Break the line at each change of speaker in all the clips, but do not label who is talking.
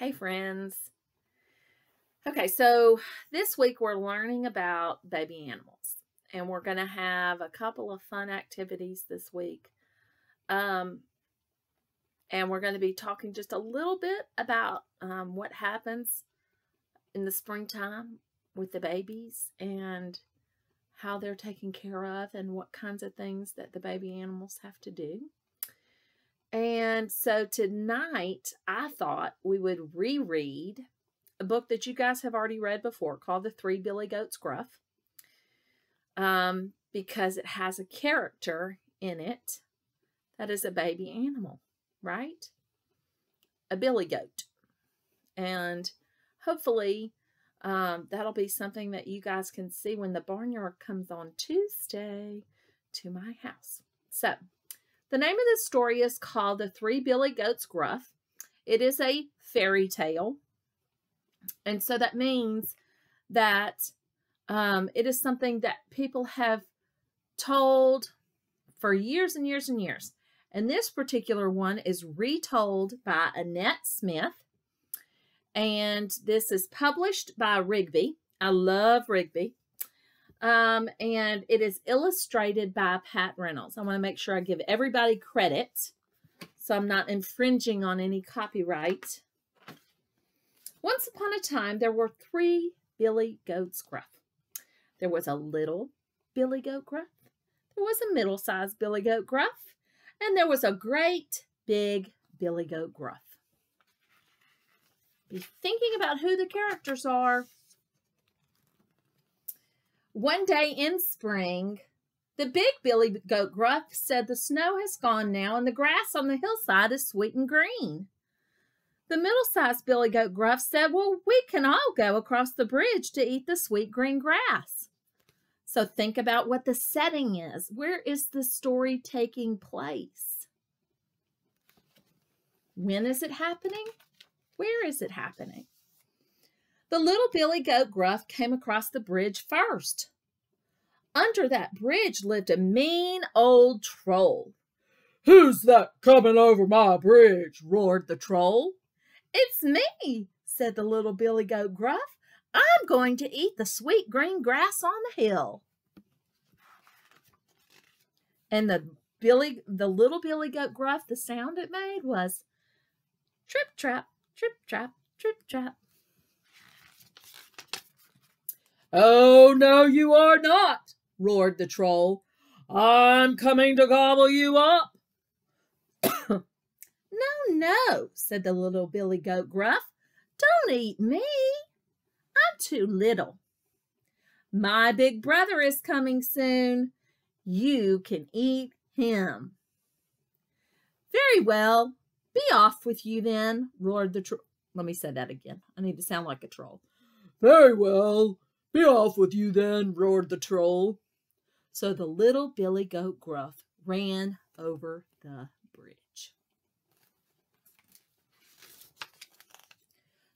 Hey, friends. Okay, so this week we're learning about baby animals, and we're going to have a couple of fun activities this week. Um, and we're going to be talking just a little bit about um, what happens in the springtime with the babies and how they're taken care of and what kinds of things that the baby animals have to do. And so tonight, I thought we would reread a book that you guys have already read before called The Three Billy Goats Gruff um, because it has a character in it that is a baby animal, right? A billy goat. And hopefully, um, that'll be something that you guys can see when the barnyard comes on Tuesday to my house. So, the name of this story is called The Three Billy Goats Gruff. It is a fairy tale. And so that means that um, it is something that people have told for years and years and years. And this particular one is retold by Annette Smith. And this is published by Rigby. I love Rigby. Um, and it is illustrated by Pat Reynolds. I want to make sure I give everybody credit so I'm not infringing on any copyright. Once upon a time, there were three Billy Goats Gruff. There was a little Billy Goat Gruff, there was a middle-sized Billy Goat Gruff, and there was a great big Billy Goat Gruff. Be thinking about who the characters are. One day in spring, the big Billy Goat Gruff said the snow has gone now and the grass on the hillside is sweet and green. The middle sized Billy Goat Gruff said, Well, we can all go across the bridge to eat the sweet green grass. So think about what the setting is. Where is the story taking place? When is it happening? Where is it happening? The little Billy Goat Gruff came across the bridge first. Under that bridge lived a mean old troll.
Who's that coming over my bridge? roared the troll.
It's me, said the little Billy Goat Gruff. I'm going to eat the sweet green grass on the hill. And the Billy, the little Billy Goat Gruff, the sound it made was trip trap, trip trap, trip trap.
Oh, no, you are not, roared the troll. I'm coming to gobble you up.
no, no, said the little Billy Goat Gruff. Don't eat me. I'm too little. My big brother is coming soon. You can eat him. Very well. Be off with you then, roared the troll. Let me say that again. I need to sound like a troll.
Very well. Be off with you then, roared the troll.
So the little Billy Goat Gruff ran over the bridge.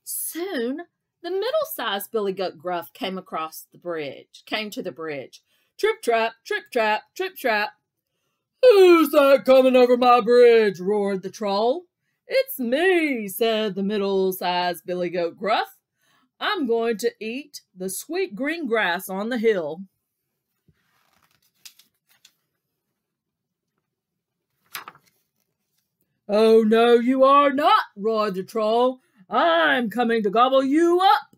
Soon, the middle-sized Billy Goat Gruff came across the bridge, came to the bridge.
Trip trap, trip trap, trip trap. Who's that coming over my bridge? roared the troll.
It's me, said the middle-sized Billy Goat Gruff.
I'm going to eat the sweet green grass on the hill. Oh, no, you are not, roared the troll. I'm coming to gobble you up.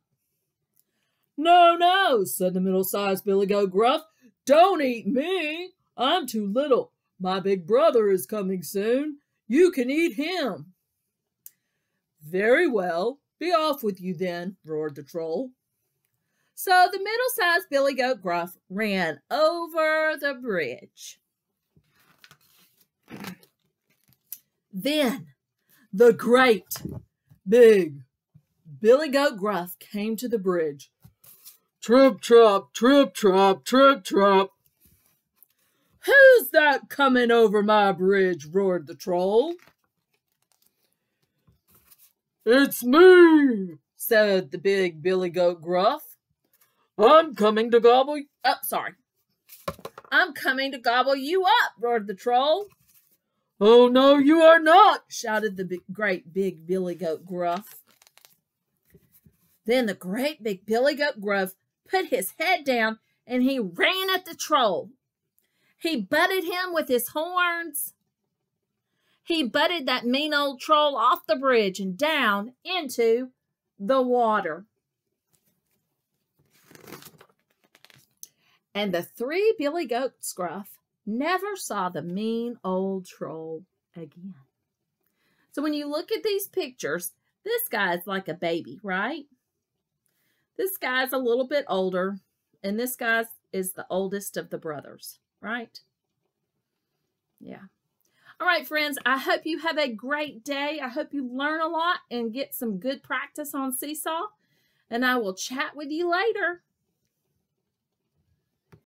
No, no, said the middle-sized Billy Goat Gruff. Don't eat me. I'm too little. My big brother is coming soon. You can eat him. Very well. Be off with you then, roared the troll.
So the middle-sized Billy Goat Gruff ran over the bridge. Then the great big Billy Goat Gruff came to the bridge.
Trip, trap, trip, trap, trip, trap.
Who's that coming over my bridge? roared the troll.
It's me,
said the big Billy Goat Gruff.
I'm coming to gobble.
Oh, sorry. I'm coming to gobble you up, roared the troll.
Oh, no, you are not,
shouted the big, great big Billy Goat Gruff. Then the great big Billy Goat Gruff put his head down and he ran at the troll. He butted him with his horns. He butted that mean old troll off the bridge and down into the water. And the three Billy Goat Gruff never saw the mean old troll again. So when you look at these pictures, this guy's like a baby, right? This guy's a little bit older, and this guy is the oldest of the brothers, right? Yeah. All right, friends, I hope you have a great day. I hope you learn a lot and get some good practice on Seesaw. And I will chat with you later.